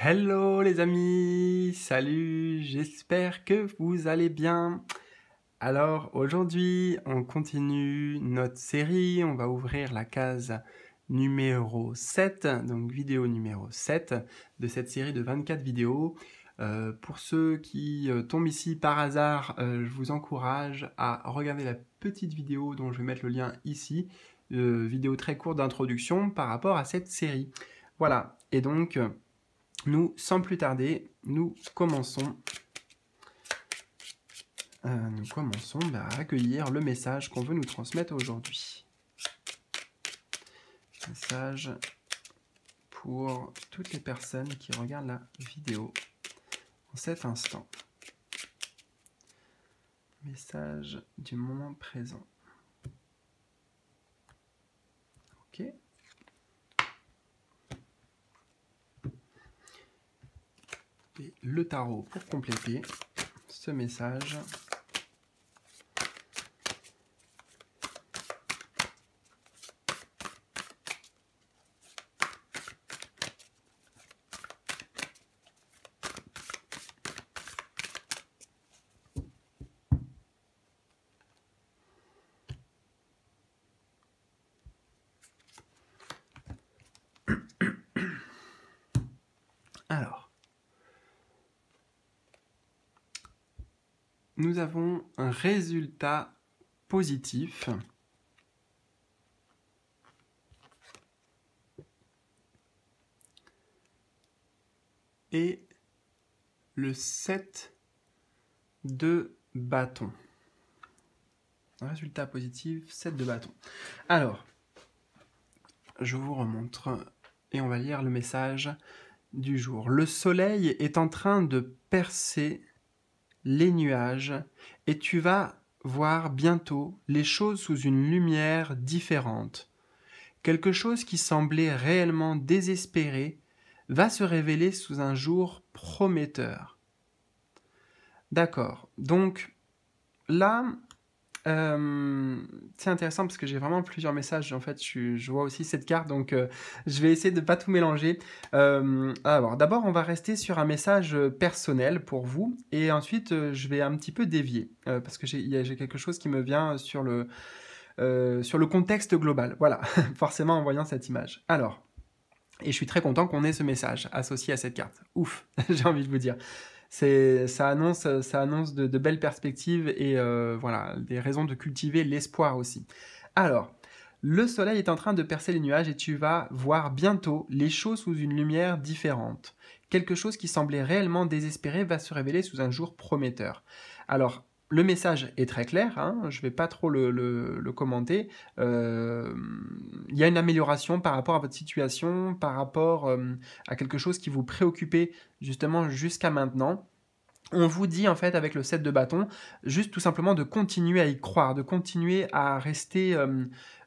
Hello les amis, salut, j'espère que vous allez bien. Alors aujourd'hui, on continue notre série, on va ouvrir la case numéro 7, donc vidéo numéro 7 de cette série de 24 vidéos. Euh, pour ceux qui euh, tombent ici par hasard, euh, je vous encourage à regarder la petite vidéo dont je vais mettre le lien ici, vidéo très courte d'introduction par rapport à cette série. Voilà, et donc nous, sans plus tarder, nous commençons, euh, nous commençons bah, à accueillir le message qu'on veut nous transmettre aujourd'hui. Message pour toutes les personnes qui regardent la vidéo en cet instant. Message du moment présent. Ok. Le tarot pour compléter ce message. Nous avons un résultat positif. Et le 7 de bâton. Résultat positif, 7 de bâton. Alors, je vous remontre et on va lire le message du jour. Le soleil est en train de percer les nuages, et tu vas voir bientôt les choses sous une lumière différente. Quelque chose qui semblait réellement désespéré va se révéler sous un jour prometteur. D'accord. Donc là, euh, c'est intéressant parce que j'ai vraiment plusieurs messages. En fait, je, vois aussi cette carte, donc euh, je vais essayer de ne pas tout mélanger. Euh, alors, d'abord, on va rester sur un message personnel pour vous, et ensuite, je vais un petit peu dévier parce que j'ai quelque chose qui me vient sur le, sur le contexte global. Voilà, forcément en voyant cette image. Alors, et je suis très content qu'on ait ce message associé à cette carte. Ouf, j'ai envie de vous dire ça annonce, ça annonce de, belles perspectives et euh, voilà, des raisons de cultiver l'espoir aussi. Alors, le soleil est en train de percer les nuages et tu vas voir bientôt les choses sous une lumière différente. Quelque chose qui semblait réellement désespéré va se révéler sous un jour prometteur. Alors, le message est très clair, hein, je ne vais pas trop le, commenter. Euh, il y a une amélioration par rapport à votre situation, par rapport euh, à quelque chose qui vous préoccupait justement jusqu'à maintenant. On vous dit en fait avec le set de bâton, juste tout simplement de continuer à y croire, de continuer à rester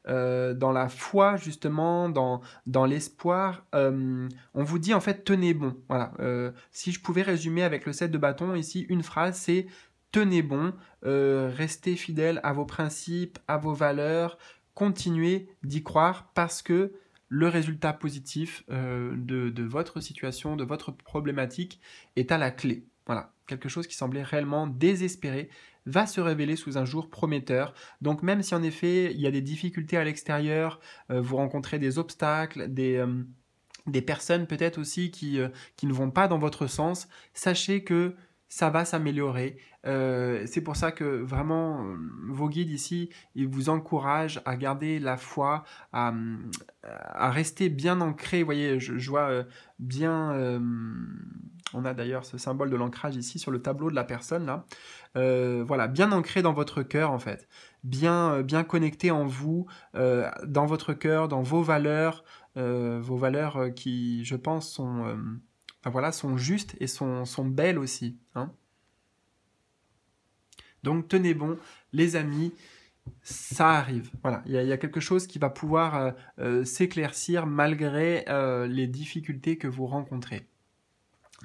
euh, dans la foi justement, dans, dans l'espoir. on vous dit en fait tenez bon. Voilà. si je pouvais résumer avec le set de bâton ici une phrase, c'est tenez bon, euh, restez fidèles à vos principes, à vos valeurs, continuez d'y croire parce que le résultat positif euh, de, votre situation, de votre problématique est à la clé. Voilà, quelque chose qui semblait réellement désespéré va se révéler sous un jour prometteur. Donc même si en effet il y a des difficultés à l'extérieur, euh, vous rencontrez des obstacles, des, personnes peut-être aussi qui ne vont pas dans votre sens, sachez que ça va s'améliorer. Euh, c'est pour ça que vraiment, euh, vos guides ici, ils vous encouragent à garder la foi, à, rester bien ancré. Vous voyez, je, vois euh, bien, on a d'ailleurs ce symbole de l'ancrage ici sur le tableau de la personne là. voilà, bien ancré dans votre cœur en fait, bien, bien connecté en vous, dans votre cœur, dans vos valeurs, vos valeurs qui, je pense, sont voilà, sont justes et sont, belles aussi. Hein. Donc tenez bon, les amis, ça arrive. Voilà, il y, a quelque chose qui va pouvoir euh, euh, s'éclaircir malgré euh, les difficultés que vous rencontrez.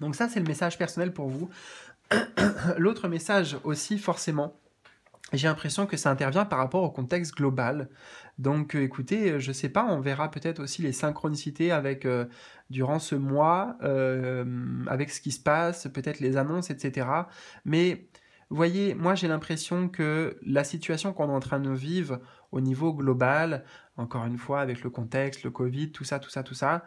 Donc ça, c'est le message personnel pour vous. L'autre message aussi, forcément, j'ai l'impression que ça intervient par rapport au contexte global. Donc euh, écoutez, euh, je sais pas, on verra peut-être aussi les synchronicités avec euh, durant ce mois, avec ce qui se passe, peut-être les annonces, etc. Mais voyez, moi j'ai l'impression que la situation qu'on est en train de vivre au niveau global, encore une fois avec le contexte, le Covid, tout ça, tout ça, tout ça,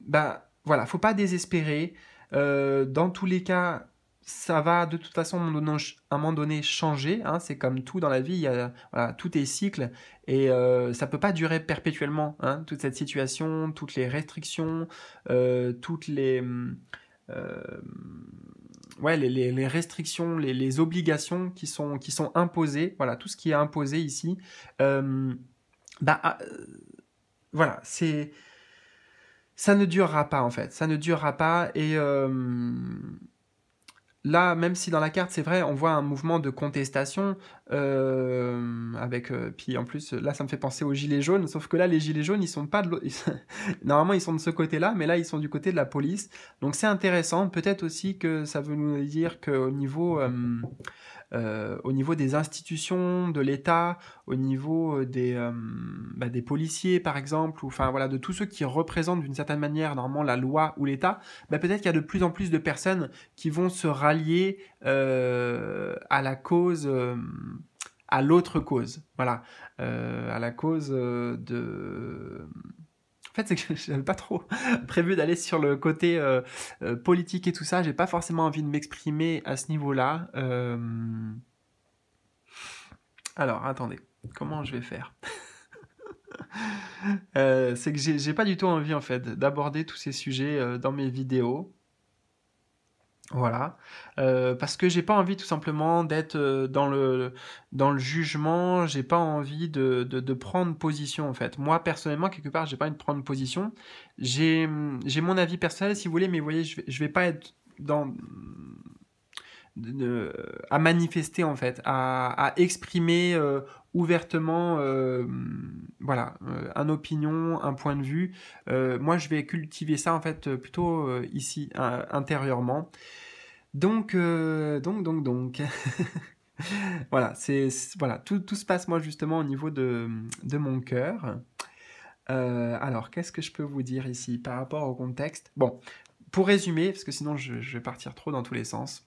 bah voilà, faut pas désespérer. dans tous les cas, ça va de toute façon à un moment donné changer. Hein, c'est comme tout dans la vie, tout est cycle et euh, ça peut pas durer perpétuellement. Hein, toute cette situation, toutes les restrictions, euh, toutes les, euh, restrictions, les, obligations qui sont, qui sont imposées. Voilà, tout ce qui est imposé ici. Euh, bah, ah, voilà, ça ne durera pas en fait. Ça ne durera pas et Là, même si dans la carte, c'est vrai, on voit un mouvement de contestation, euh, avec, euh, puis en plus, là, ça me fait penser aux gilets jaunes, sauf que là, les gilets jaunes, ils sont pas de Normalement, ils sont de ce côté-là, mais là, ils sont du côté de la police. Donc, c'est intéressant. Peut-être aussi que ça veut nous dire qu'au niveau... Euh, euh, au niveau des institutions, de l'État, au niveau euh, des, euh, bah, des policiers par exemple, ou enfin voilà, de tous ceux qui représentent d'une certaine manière normalement la loi ou l'État, bah, peut-être qu'il y a de plus en plus de personnes qui vont se rallier à la cause à l'autre cause, voilà, à la cause de fait, c'est que j'avais pas trop prévu d'aller sur le côté euh, euh, politique et tout ça. J'ai pas forcément envie de m'exprimer à ce niveau-là. Euh, alors, attendez, comment je vais faire? C'est que j'ai pas du tout envie en fait d'aborder tous ces sujets dans mes vidéos. Voilà, euh, parce que j'ai pas envie tout simplement d'être euh, dans le dans le jugement, j'ai pas envie de, de, prendre position en fait. Moi personnellement quelque part j'ai pas envie de prendre position. J'ai j'ai mon avis personnel si vous voulez, mais vous voyez je vais, je vais pas être dans à manifester en fait, à, exprimer euh, ouvertement, voilà, un opinion, un point de vue. moi, je vais cultiver ça en fait plutôt ici intérieurement. Donc, donc, donc, donc. voilà, voilà, tout, tout, se passe moi justement au niveau de, de mon cœur. alors, qu'est-ce que je peux vous dire ici par rapport au contexte? Bon, pour résumer, parce que sinon je vais partir trop dans tous les sens.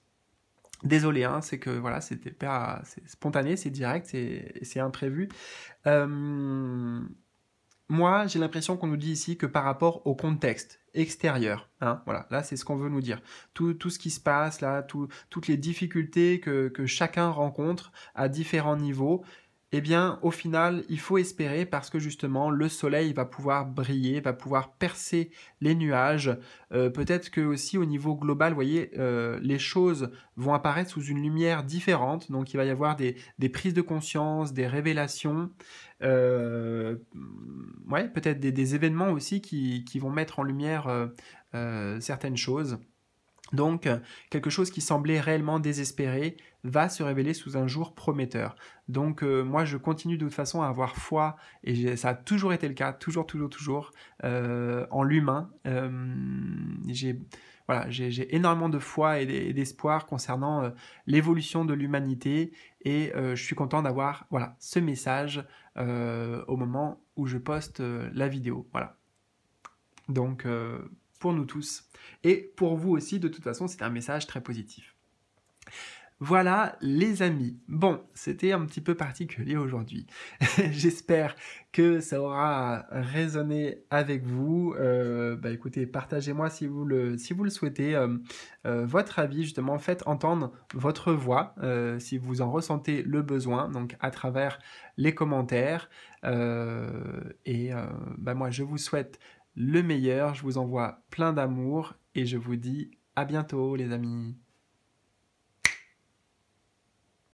Désolé, hein, c'est que voilà, c'était pas spontané, c'est direct, c'est imprévu. Euh, moi, j'ai l'impression qu'on nous dit ici que par rapport au contexte extérieur, hein, voilà, là c'est ce qu'on veut nous dire. Tout, ce qui se passe là, toutes les difficultés que, que chacun rencontre à différents niveaux, eh bien, au final, il faut espérer parce que justement, le soleil va pouvoir briller, va pouvoir percer les nuages. Euh, peut-être que aussi au niveau global, vous voyez, euh, les choses vont apparaître sous une lumière différente. Donc, il va y avoir des, prises de conscience, des révélations. Euh, ouais, peut-être des, événements aussi qui, qui, vont mettre en lumière certaines choses. Donc, quelque chose qui semblait réellement désespéré va se révéler sous un jour prometteur. Donc, euh, moi, je continue de toute façon à avoir foi, et ça a toujours été le cas, toujours, toujours, toujours, euh, en l'humain. Euh, j'ai voilà, j'ai énormément de foi et d'espoir concernant l'évolution de l'humanité, et je suis content d'avoir voilà ce message au moment où je poste la vidéo. Voilà. Donc, pour nous tous. Et pour vous aussi, de toute façon, c'est un message très positif. Voilà les amis. Bon, c'était un petit peu particulier aujourd'hui. J'espère que ça aura résonné avec vous. Euh, bah écoutez, partagez-moi si vous le si vous le souhaitez euh, euh, votre avis justement. Faites entendre votre voix si vous en ressentez le besoin. Donc à travers les commentaires. et bah moi je vous souhaite le meilleur. Je vous envoie plein d'amour et je vous dis à bientôt les amis.